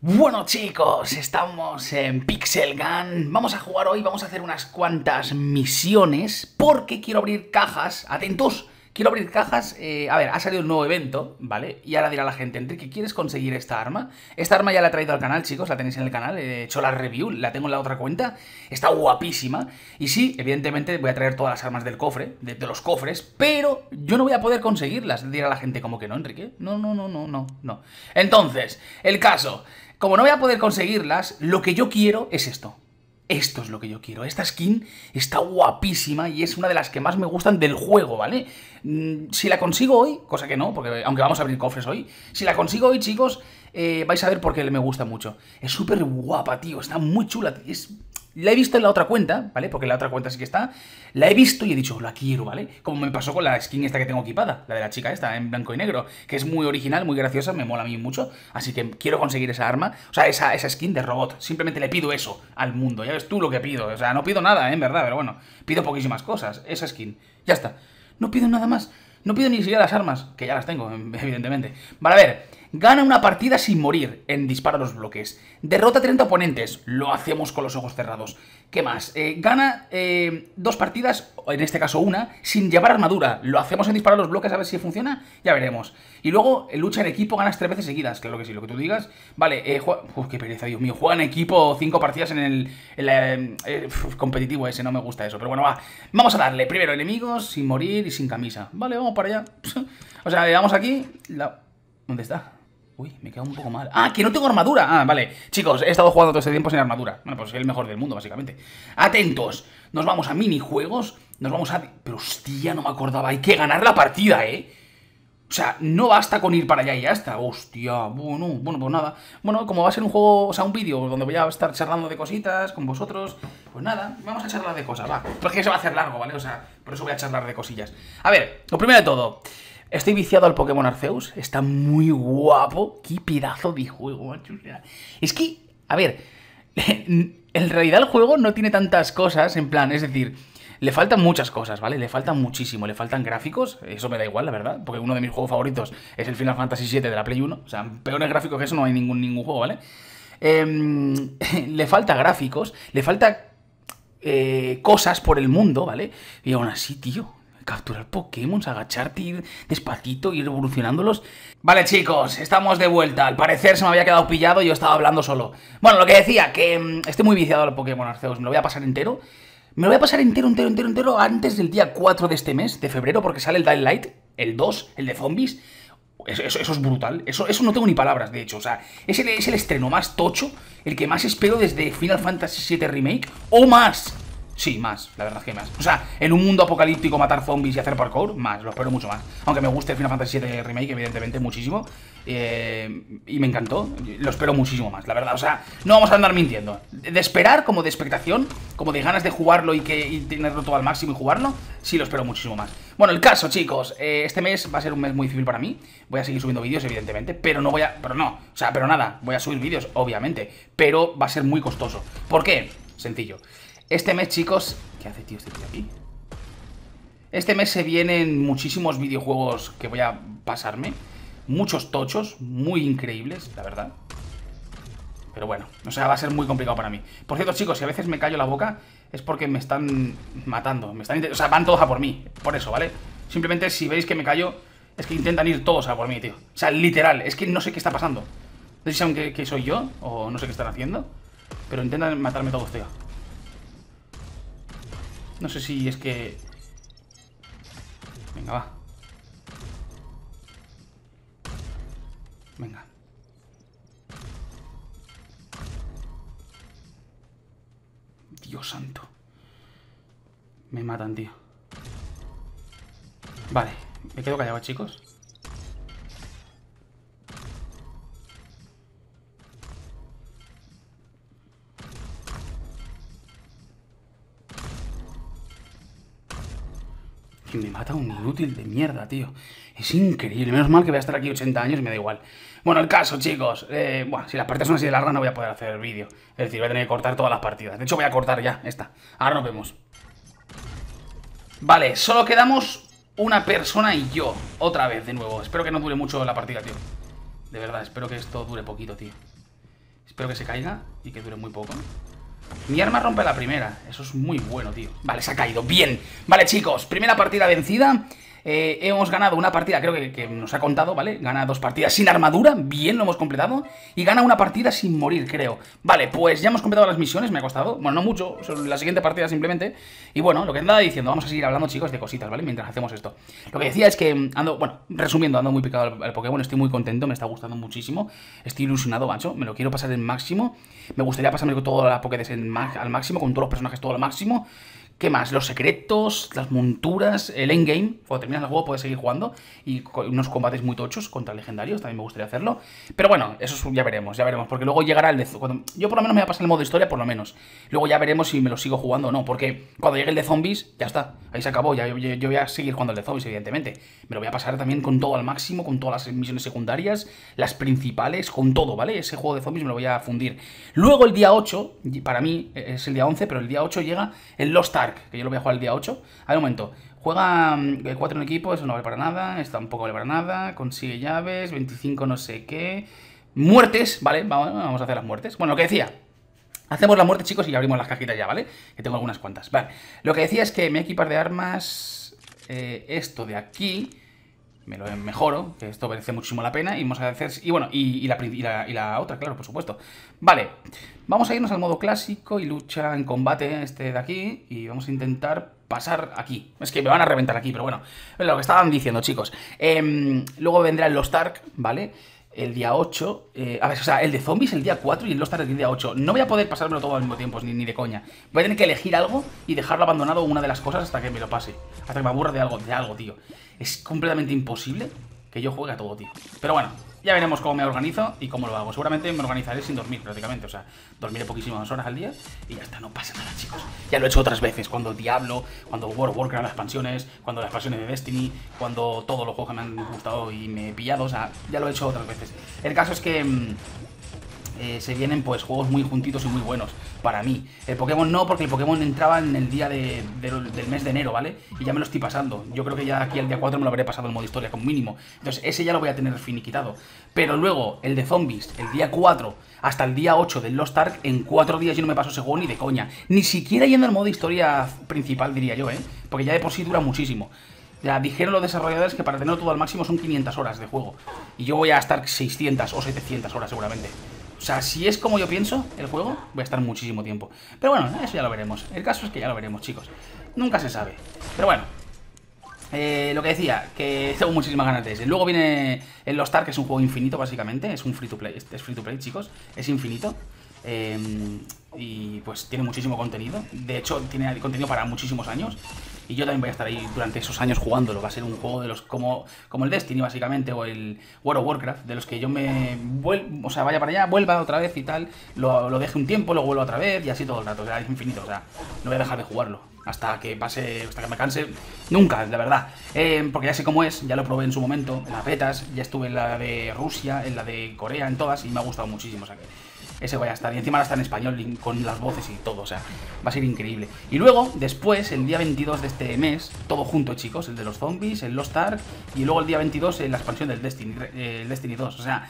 Bueno chicos, estamos en Pixel Gun, vamos a jugar hoy, vamos a hacer unas cuantas misiones porque quiero abrir cajas, atentos, quiero abrir cajas, eh, a ver, ha salido un nuevo evento, ¿vale? Y ahora dirá la gente, Enrique, ¿quieres conseguir esta arma? Esta arma ya la he traído al canal, chicos, la tenéis en el canal, he hecho la review, la tengo en la otra cuenta, está guapísima. Y sí, evidentemente voy a traer todas las armas del cofre, de, de los cofres, pero yo no voy a poder conseguirlas, dirá la gente, como que no, Enrique? No, no, no, no, no, no. Entonces, el caso... Como no voy a poder conseguirlas, lo que yo quiero es esto. Esto es lo que yo quiero. Esta skin está guapísima y es una de las que más me gustan del juego, ¿vale? Mm, si la consigo hoy, cosa que no, porque aunque vamos a abrir cofres hoy, si la consigo hoy, chicos, eh, vais a ver por qué me gusta mucho. Es súper guapa, tío. Está muy chula. Es la he visto en la otra cuenta, ¿vale? Porque la otra cuenta sí que está. La he visto y he dicho, la quiero, ¿vale? Como me pasó con la skin esta que tengo equipada, la de la chica esta, en blanco y negro, que es muy original, muy graciosa, me mola a mí mucho. Así que quiero conseguir esa arma, o sea, esa, esa skin de robot. Simplemente le pido eso al mundo. Ya ves tú lo que pido. O sea, no pido nada, ¿eh? En verdad, pero bueno, pido poquísimas cosas. Esa skin. Ya está. No pido nada más. No pido ni siquiera las armas, que ya las tengo, evidentemente. Vale, a ver. Gana una partida sin morir en disparo a los bloques. Derrota 30 oponentes. Lo hacemos con los ojos cerrados. ¿Qué más? Eh, gana eh, dos partidas, en este caso una, sin llevar armadura. Lo hacemos en disparo a los bloques a ver si funciona. Ya veremos. Y luego, lucha en equipo ganas tres veces seguidas. Claro que sí, lo que tú digas. Vale, eh. Uf, qué pereza, Dios mío. Juega en equipo cinco partidas en el, eh, competitivo ese. No me gusta eso. Pero bueno, va. Vamos a darle. Primero enemigos, sin morir y sin camisa. Vale, vamos para allá. o sea, le damos aquí... ¿Dónde está? Uy, me queda un poco mal. ¡Ah, que no tengo armadura! Ah, vale. Chicos, he estado jugando todo este tiempo sin armadura. Bueno, pues soy el mejor del mundo, básicamente. Atentos. Nos vamos a minijuegos. Nos vamos a... Pero hostia, no me acordaba. Hay que ganar la partida, ¿eh? O sea, no basta con ir para allá y ya está. Hostia, bueno, bueno, pues nada. Bueno, como va a ser un juego, o sea, un vídeo donde voy a estar charlando de cositas con vosotros, pues nada, vamos a charlar de cosas, va. Porque se va a hacer largo, ¿vale? O sea, por eso voy a charlar de cosillas. A ver, lo primero de todo... Estoy viciado al Pokémon Arceus, está muy guapo. Qué pedazo de juego, macho. Es que, a ver, en realidad el juego no tiene tantas cosas, en plan, es decir, le faltan muchas cosas, ¿vale? Le faltan muchísimo, le faltan gráficos, eso me da igual, la verdad, porque uno de mis juegos favoritos es el Final Fantasy VII de la Play 1, o sea, peores gráficos que eso no hay ningún, ningún juego, ¿vale? Em, le falta gráficos, le falta eh, cosas por el mundo, ¿vale? Y aún así, tío, capturar Pokémon, agacharte, ir despacito, ir evolucionándolos. Vale, chicos, estamos de vuelta. Al parecer se me había quedado pillado y yo estaba hablando solo. Bueno, lo que decía, que mm, estoy muy viciado al Pokémon Arceus. Me lo voy a pasar entero. Me lo voy a pasar entero, entero, entero, entero antes del día 4 de este mes, de febrero, porque sale el Dying Light, el 2, el de zombies. Eso, es brutal. Eso, eso no tengo ni palabras, de hecho. O sea, es el, es el estreno más tocho, el que más espero desde Final Fantasy VII Remake, o más. Sí, más, la verdad es que más. O sea, en un mundo apocalíptico matar zombies y hacer parkour, más, lo espero mucho más. Aunque me guste Final Fantasy VII Remake, evidentemente, muchísimo. Eh, y me encantó, lo espero muchísimo más, la verdad. O sea, no vamos a andar mintiendo. De esperar, como de expectación, como de ganas de jugarlo y, que, tenerlo todo al máximo y jugarlo, sí lo espero muchísimo más. Bueno, el caso, chicos, eh, este mes va a ser un mes muy difícil para mí. Voy a seguir subiendo vídeos, evidentemente, pero no voy a... Pero no, o sea, pero nada, voy a subir vídeos, obviamente. Pero va a ser muy costoso. ¿Por qué? Sencillo. Este mes, chicos... ¿Qué hace, tío, este tío aquí? Este mes se vienen muchísimos videojuegos que voy a pasarme. Muchos tochos, muy increíbles, la verdad. Pero bueno, o sea, va a ser muy complicado para mí. Por cierto, chicos, si a veces me callo la boca es porque me están matando. Me están o sea, van todos a por mí. Por eso, ¿vale? Simplemente si veis que me callo, es que intentan ir todos a por mí, tío. O sea, literal, es que no sé qué está pasando. No sé si saben que, que soy yo o no sé qué están haciendo. Pero intentan matarme todos, tío. No sé si es que... Venga, va. Venga. Dios santo. Me matan, tío. Vale, me quedo callado, chicos. Mata un inútil de mierda, tío. Es increíble. Menos mal que voy a estar aquí 80 años y me da igual. Bueno, el caso, chicos. Eh, bueno, si las partidas son así de largas no voy a poder hacer el vídeo. Es decir, voy a tener que cortar todas las partidas. De hecho, voy a cortar ya esta. Ahora nos vemos. Vale, solo quedamos una persona y yo. Otra vez, de nuevo. Espero que no dure mucho la partida, tío. De verdad, espero que esto dure poquito, tío. Espero que se caiga y que dure muy poco. Mi arma rompe la primera. Eso es muy bueno, tío. Vale, se ha caído. Bien. Vale, chicos. Primera partida vencida. Eh, hemos ganado una partida, creo que, nos ha contado, ¿vale? Gana dos partidas sin armadura, bien, lo hemos completado. Y gana una partida sin morir, creo. Vale, pues ya hemos completado las misiones, me ha costado. Bueno, no mucho, la siguiente partida simplemente. Y bueno, lo que andaba diciendo, vamos a seguir hablando, chicos, de cositas, ¿vale? Mientras hacemos esto. Lo que decía es que ando, bueno, resumiendo, ando muy picado el, Pokémon, estoy muy contento, me está gustando muchísimo. Estoy ilusionado, macho, me lo quiero pasar en máximo. Me gustaría pasarme toda la Pokédex al máximo, con todos los personajes todo al máximo. ¿Qué más? Los secretos, las monturas, el endgame. Cuando terminas el juego puedes seguir jugando. Y unos combates muy tochos contra legendarios. También me gustaría hacerlo. Pero bueno, eso ya veremos, ya veremos. Porque luego llegará el de... yo por lo menos me voy a pasar el modo historia, por lo menos. Luego ya veremos si me lo sigo jugando o no. Porque cuando llegue el de zombies, ya está. Ahí se acabó. Ya, yo, voy a seguir jugando el de zombies, evidentemente. Me lo voy a pasar también con todo al máximo. Con todas las misiones secundarias. Las principales. Con todo, ¿vale? Ese juego de zombies me lo voy a fundir. Luego el día 8, para mí es el día 11, pero el día 8 llega el Lost Ark que yo lo voy a jugar el día 8. A ver, un momento. Juega 4 mm, en equipo, eso no vale para nada. Esto tampoco vale para nada. Consigue llaves, 25 no sé qué. Muertes, ¿vale? Vamos a hacer las muertes. Bueno, lo que decía. Hacemos la muerte, chicos, y abrimos las cajitas ya, ¿vale? Que tengo algunas cuantas. Vale. Lo que decía es que me equipar de armas... Eh, esto de aquí me lo mejoro, que esto merece muchísimo la pena, y vamos a hacer... Y bueno, y, la, otra, claro, por supuesto. Vale, vamos a irnos al modo clásico y lucha en combate este de aquí, y vamos a intentar pasar aquí. Es que me van a reventar aquí, pero bueno, lo que estaban diciendo, chicos. Em, luego vendrá el Lost Ark, ¿vale? El día 8. Eh, a ver, o sea, el de zombies el día 4 y el Lost Ark el día 8. No voy a poder pasármelo todo al mismo tiempo, ni, ni de coña. Voy a tener que elegir algo y dejarlo abandonado una de las cosas hasta que me lo pase. Hasta que me aburra de algo, de algo, tío. Es completamente imposible que yo juegue a todo, tío. Pero bueno, ya veremos cómo me organizo y cómo lo hago. Seguramente me organizaré sin dormir prácticamente. O sea, dormiré poquísimas horas al día y ya está, no pasa nada, chicos. Ya lo he hecho otras veces, cuando Diablo, cuando World of Warcraft, las expansiones, cuando las expansiones de Destiny, cuando todos los juegos que me han gustado y me he pillado. O sea, ya lo he hecho otras veces. El caso es que... Mm, eh, se vienen pues juegos muy juntitos y muy buenos para mí. El Pokémon no, porque el Pokémon entraba en el día del mes de enero, ¿vale? Y ya me lo estoy pasando. Yo creo que ya aquí el día 4 me lo habré pasado en modo historia, como mínimo. Entonces ese ya lo voy a tener finiquitado. Pero luego, el de zombies, el día 4 hasta el día 8 del Lost Ark, en 4 días yo no me paso ese juego ni de coña. Ni siquiera yendo al modo historia principal, diría yo, ¿eh? Porque ya de por sí dura muchísimo. Ya dijeron los desarrolladores que para tenerlo todo al máximo son 500 horas de juego. Y yo voy a estar 600 o 700 horas seguramente. O sea, si es como yo pienso el juego, voy a estar muchísimo tiempo. Pero bueno, eso ya lo veremos. El caso es que ya lo veremos, chicos. Nunca se sabe. Pero bueno. Eh, lo que decía, que tengo muchísimas ganas de ese. Luego viene el Lost Ark, que es un juego infinito, básicamente. Es un free to play. Es free to play, chicos. Es infinito. Eh, y pues tiene muchísimo contenido. De hecho, tiene contenido para muchísimos años. Y yo también voy a estar ahí durante esos años jugándolo. Va a ser un juego de los como, como el Destiny, básicamente, o el World of Warcraft, de los que yo me vuelvo, o sea, vaya para allá, vuelva otra vez y tal, lo, lo deje un tiempo, lo vuelvo otra vez y así todo el rato. O sea, es infinito, o sea, no voy a dejar de jugarlo hasta que pase, hasta que me canse. Nunca, la verdad. Eh, porque ya sé cómo es, ya lo probé en su momento, en las betas, ya estuve en la de Rusia, en la de Corea, en todas, y me ha gustado muchísimo. O sea que ese voy a estar. Y encima ahora está en español con las voces y todo, o sea, va a ser increíble. Y luego, después, el día 22 de este mes, todo junto, chicos, el de los zombies, el Lost Ark, y luego el día 22 en la expansión del Destiny, eh, el Destiny 2, o sea...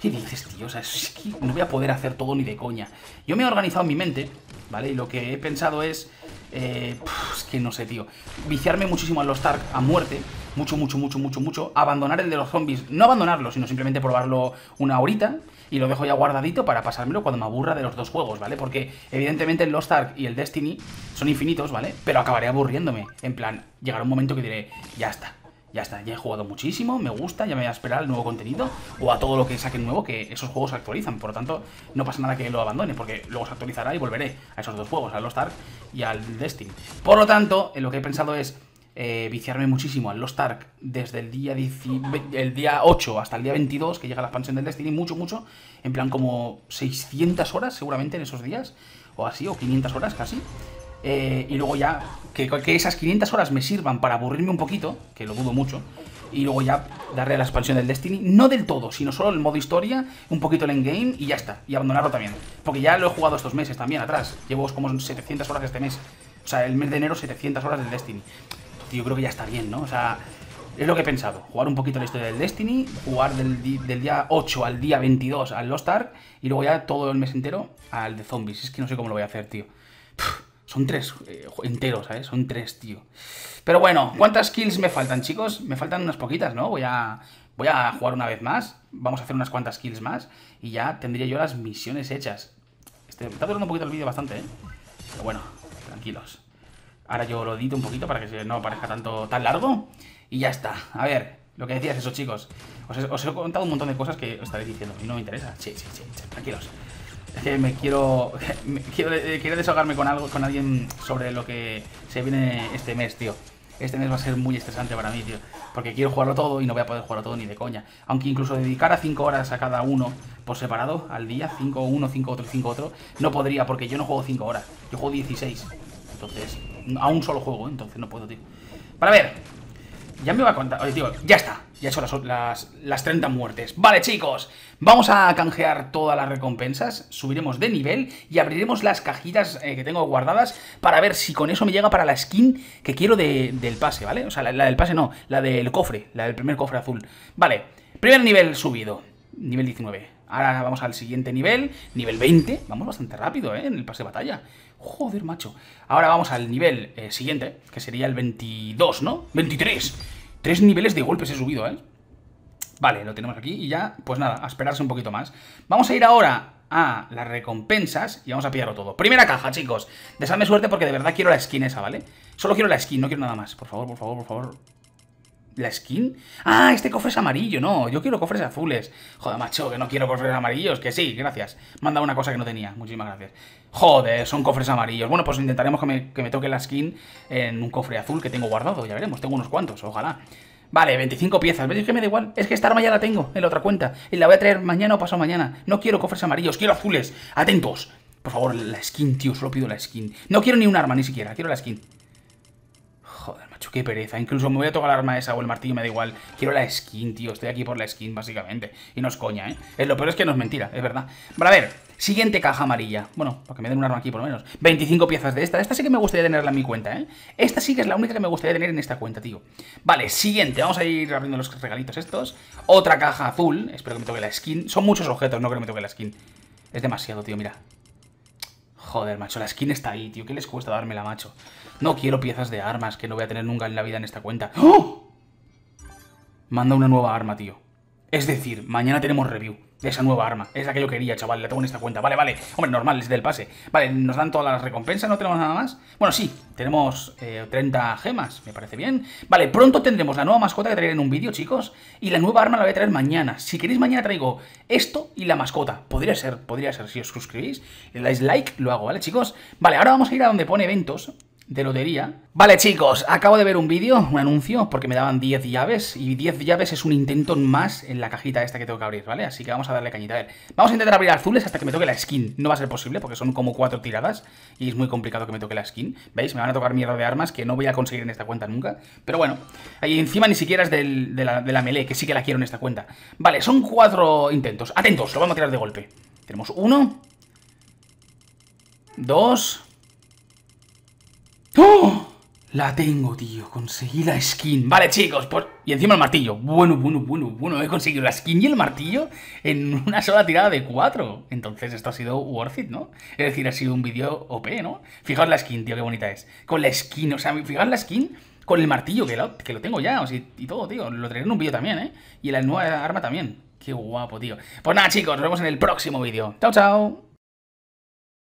¿Qué dices, tío? O sea, es que no voy a poder hacer todo ni de coña. Yo me he organizado en mi mente, ¿vale? Y lo que he pensado es... Eh, es que no sé, tío. Viciarme muchísimo a los Ark a muerte. Mucho, mucho, mucho, mucho, mucho. Abandonar el de los zombies. No abandonarlo, sino simplemente probarlo una horita y lo dejo ya guardadito para pasármelo cuando me aburra de los dos juegos, ¿vale? Porque evidentemente el Lost Ark y el Destiny son infinitos, ¿vale? Pero acabaré aburriéndome. En plan, llegará un momento que diré, ya está. Ya está, ya he jugado muchísimo, me gusta, ya me voy a esperar al nuevo contenido o a todo lo que saquen nuevo, que esos juegos se actualizan. Por lo tanto, no pasa nada que lo abandone, porque luego se actualizará y volveré a esos dos juegos, al Lost Ark y al Destiny. Por lo tanto, lo que he pensado es eh, viciarme muchísimo al Lost Ark desde el día, el día 8 hasta el día 22, que llega la expansión del Destiny, mucho, mucho, en plan como 600 horas seguramente en esos días, o así, o 500 horas casi. Eh, y luego ya, que, esas 500 horas me sirvan para aburrirme un poquito, que lo dudo mucho, y luego ya darle a la expansión del Destiny, no del todo, sino solo el modo historia, un poquito el endgame y ya está, y abandonarlo también. Porque ya lo he jugado estos meses también atrás, llevo como 700 horas este mes, o sea, el mes de enero 700 horas del Destiny yo creo que ya está bien, ¿no? O sea, Es lo que he pensado. Jugar un poquito la historia del Destiny, jugar del, día 8 al día 22 al Lost Ark y luego ya todo el mes entero al de Zombies. Es que no sé cómo lo voy a hacer, tío. Son tres eh, enteros, ¿sabes? Son tres, tío. Pero bueno, ¿cuántas kills me faltan, chicos? Me faltan unas poquitas, ¿no? Voy a, voy a jugar una vez más. Vamos a hacer unas cuantas kills más. Y ya tendría yo las misiones hechas. Este, está durando un poquito el vídeo bastante, ¿eh? Pero bueno, tranquilos. Ahora yo lo edito un poquito para que no parezca tanto tan largo. Y ya está. A ver, lo que decías eso, chicos. Os he, contado un montón de cosas que os estaréis diciendo y no me interesa. Sí, sí, sí, tranquilos. Que me quiero, quiero, quiero desahogarme con algo, con alguien sobre lo que se viene este mes, tío. Este mes va a ser muy estresante para mí, tío. Porque quiero jugarlo todo y no voy a poder jugarlo todo ni de coña. Aunque incluso dedicar a 5 horas a cada uno por separado al día, 5 uno, 5 otro, 5 otro, no podría porque yo no juego 5 horas. Yo juego 16. Entonces, a un solo juego, entonces no puedo, tío. Para ver, ya me va a contar. Oye, ya está. Ya son las, las, 30 muertes. Vale, chicos. Vamos a canjear todas las recompensas. Subiremos de nivel y abriremos las cajitas eh, que tengo guardadas para ver si con eso me llega para la skin que quiero del pase, ¿vale? O sea, la, del pase no, la del cofre, la del primer cofre azul. Vale, primer nivel subido. Nivel 19. Ahora vamos al siguiente nivel, nivel 20. Vamos bastante rápido, ¿eh? En el pase de batalla. Joder, macho. Ahora vamos al nivel eh, siguiente, que sería el 22, ¿no? 23. Tres niveles de golpes he subido, ¿eh? Vale, lo tenemos aquí y ya, pues nada, a esperarse un poquito más. Vamos a ir ahora a las recompensas y vamos a pillarlo todo. Primera caja, chicos. Desadme suerte porque de verdad quiero la skin esa, ¿vale? Solo quiero la skin, no quiero nada más. Por favor, por favor, por favor. ¿La skin? Ah, este cofre es amarillo, no. Yo quiero cofres azules. Joder, macho, que no quiero cofres amarillos. Que sí, gracias. Manda una cosa que no tenía. Muchísimas gracias. Joder, son cofres amarillos. Bueno, pues intentaremos que me, que me toque la skin en un cofre azul que tengo guardado. Ya veremos, tengo unos cuantos, ojalá. Vale, 25 piezas. ¿Ves que me da igual? Es que esta arma ya la tengo en la otra cuenta. Y la voy a traer mañana o pasado mañana. No quiero cofres amarillos, quiero azules. Atentos. Por favor, la skin, tío. Solo pido la skin. No quiero ni un arma, ni siquiera. Quiero la skin. Macho, qué pereza. Incluso me voy a tocar la arma esa o el martillo, me da igual. Quiero la skin, tío. Estoy aquí por la skin, básicamente. Y no es coña, ¿eh? Lo peor es que no es mentira, es verdad. Vale, a ver. Siguiente caja amarilla. Bueno, para que me den un arma aquí por lo menos. 25 piezas de esta. Esta sí que me gustaría tenerla en mi cuenta, ¿eh? Esta sí que es la única que me gustaría tener en esta cuenta, tío. Vale, siguiente. Vamos a ir abriendo los regalitos estos. Otra caja azul. Espero que me toque la skin. Son muchos objetos, no creo que me toque la skin. Es demasiado, tío, mira. Joder, macho, la skin está ahí, tío. ¿Qué les cuesta dármela, macho? No quiero piezas de armas que no voy a tener nunca en la vida en esta cuenta. ¡Oh! Manda una nueva arma, tío. Es decir, mañana tenemos review esa nueva arma. Es la que yo quería, chaval. La tengo en esta cuenta. Vale, vale. Hombre, normal, es del pase. Vale, nos dan todas las recompensas. ¿No tenemos nada más? Bueno, sí. Tenemos 30 eh, gemas. Me parece bien. Vale, pronto tendremos la nueva mascota que traeré en un vídeo, chicos. Y la nueva arma la voy a traer mañana. Si queréis, mañana traigo esto y la mascota. Podría ser, podría ser. Si os suscribís le dais like, lo hago, ¿vale, chicos? Vale, ahora vamos a ir a donde pone eventos de lotería. Vale, chicos, acabo de ver un vídeo, un anuncio, porque me daban 10 llaves, y 10 llaves es un intento más en la cajita esta que tengo que abrir, ¿vale? Así que vamos a darle cañita. A ver, vamos a intentar abrir azules hasta que me toque la skin. No va a ser posible, porque son como 4 tiradas, y es muy complicado que me toque la skin. ¿Veis? Me van a tocar mierda de armas que no voy a conseguir en esta cuenta nunca. Pero bueno, ahí encima ni siquiera es de, la, de la melee, que sí que la quiero en esta cuenta. Vale, son 4 intentos. Atentos, lo vamos a tirar de golpe. Tenemos uno. Dos. La tengo, tío. Conseguí la skin. Vale, chicos, pues... Y encima el martillo. Bueno, bueno, bueno, bueno. He conseguido la skin y el martillo en una sola tirada de cuatro. Entonces esto ha sido worth it, ¿no? Es decir, ha sido un vídeo OP, ¿no? Fijaos la skin, tío, qué bonita es. Con la skin, o sea, fijaos la skin con el martillo, que lo, que lo tengo ya. O sea, y todo, tío. Lo traeré en un vídeo también, ¿eh? Y la nueva arma también. Qué guapo, tío. Pues nada, chicos, nos vemos en el próximo vídeo. Chao, chao.